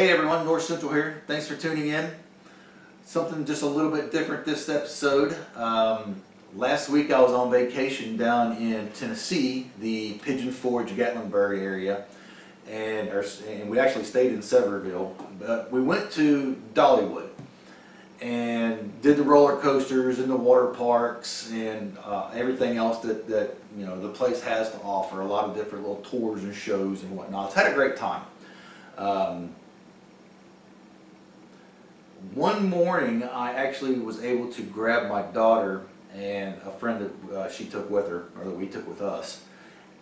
Hey everyone, North Central here. Thanks for tuning in. Something just a little bit different this episode. Um, last week I was on vacation down in Tennessee, the Pigeon Forge, Gatlinburg area, and, and we actually stayed in Sevierville. But we went to Dollywood and did the roller coasters and the water parks and uh, everything else that, that you know the place has to offer. A lot of different little tours and shows and whatnot. It's had a great time. Um, one morning, I actually was able to grab my daughter and a friend that uh, she took with her, or that we took with us,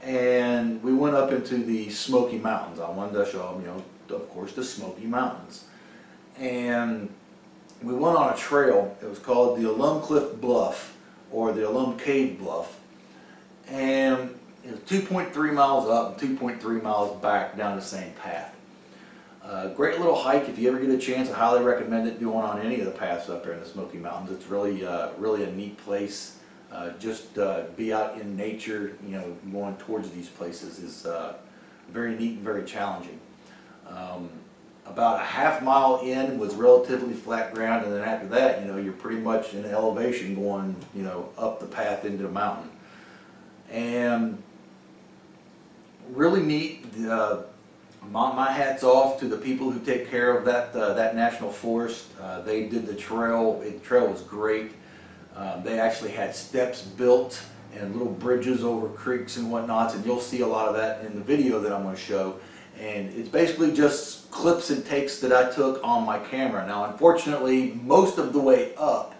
and we went up into the Smoky Mountains. I wanted to show them, you know, of course, the Smoky Mountains. And we went on a trail. It was called the Alum Cliff Bluff, or the Alum Cave Bluff. And it was 2.3 miles up and 2.3 miles back down the same path. Great little hike if you ever get a chance. I highly recommend it doing on any of the paths up there in the Smoky Mountains. It's really, uh, really a neat place. Uh, just uh, be out in nature, you know, going towards these places is uh, very neat and very challenging. Um, about a half mile in was relatively flat ground, and then after that, you know, you're pretty much in elevation going, you know, up the path into the mountain. And really neat. Uh, my, my hat's off to the people who take care of that uh, that national forest. Uh, they did the trail. The trail was great. Um, they actually had steps built and little bridges over creeks and whatnots, and you'll see a lot of that in the video that I'm going to show. And it's basically just clips and takes that I took on my camera. Now, unfortunately, most of the way up,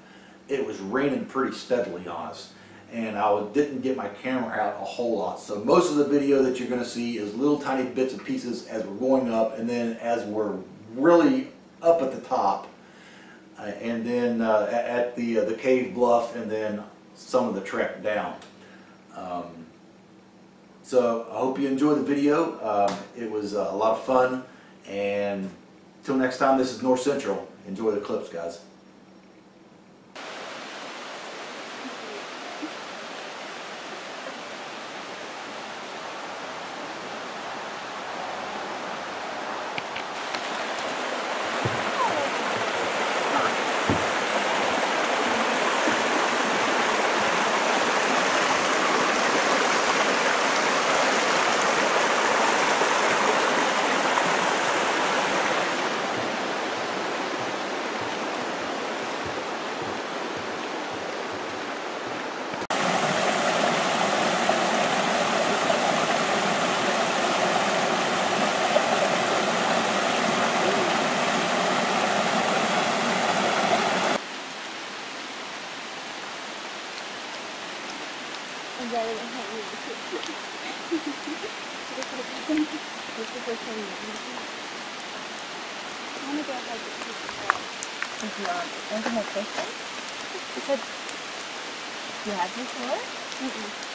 it was raining pretty steadily on us and I didn't get my camera out a whole lot. So most of the video that you're going to see is little tiny bits and pieces as we're going up and then as we're really up at the top uh, and then uh, at the, uh, the cave bluff and then some of the trek down. Um, so I hope you enjoyed the video. Um, it was a lot of fun and until next time this is North Central. Enjoy the clips guys. I'm very happy with it. This is the first time I want to go ahead and piece of bread. If you want, to make question? You said you had before? Mm-mm.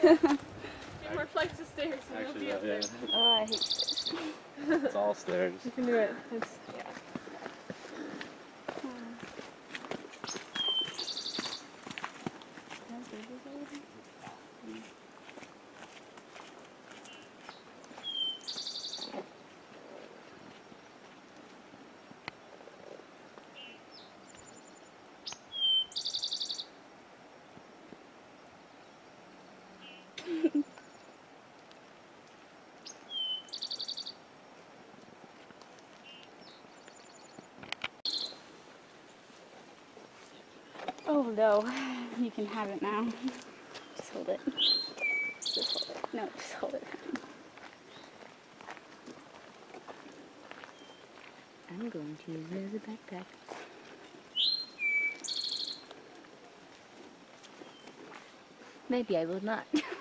Few more flights of stairs and Actually, you'll be yeah, up Oh, I hate this. it's all stairs. You can do it. It's, yeah. Oh no, you can have it now. Just hold it. Just hold it. No, just hold it. I'm going to use it as a backpack. Maybe I will not.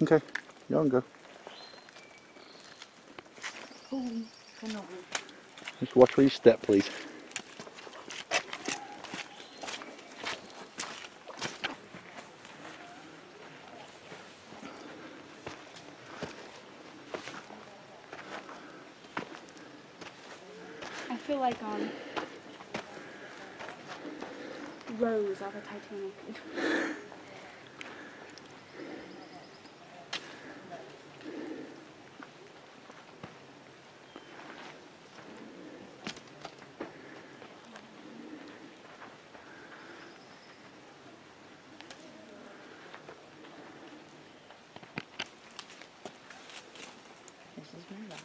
Okay, y'all can go. Just watch where you step, please. I feel like um Rose of Titanic. This is my rock.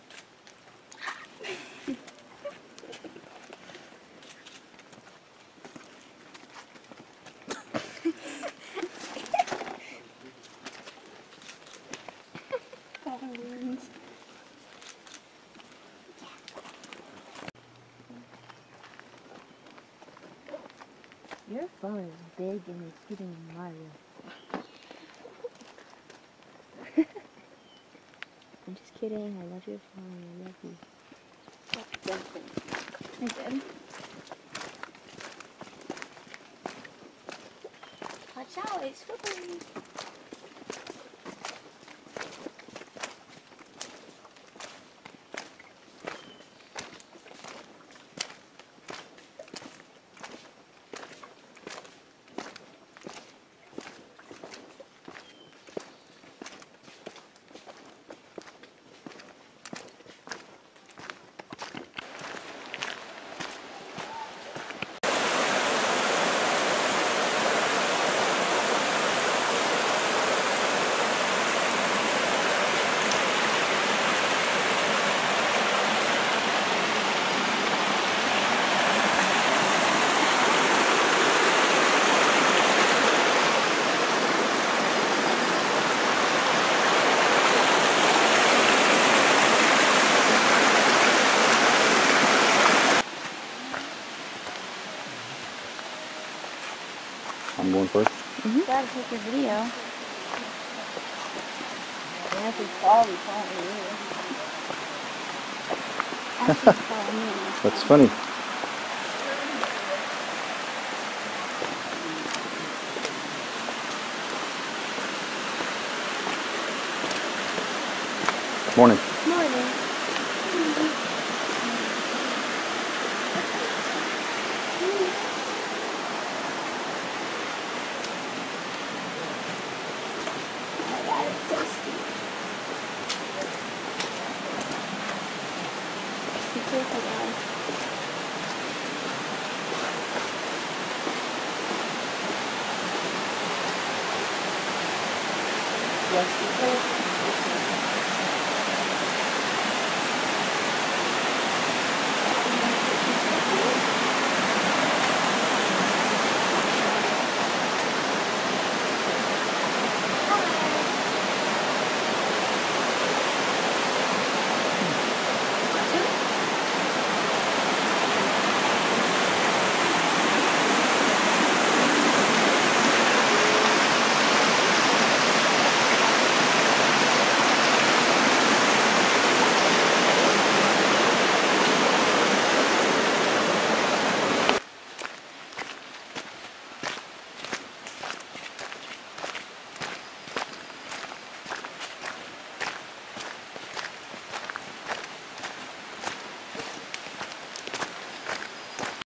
Balloons. Your phone is big and it's getting Mario. I'm just kidding. I love your phone. I love you. I did. Watch out, it's slippery. Gotta take your video. That's funny. Morning. bless people.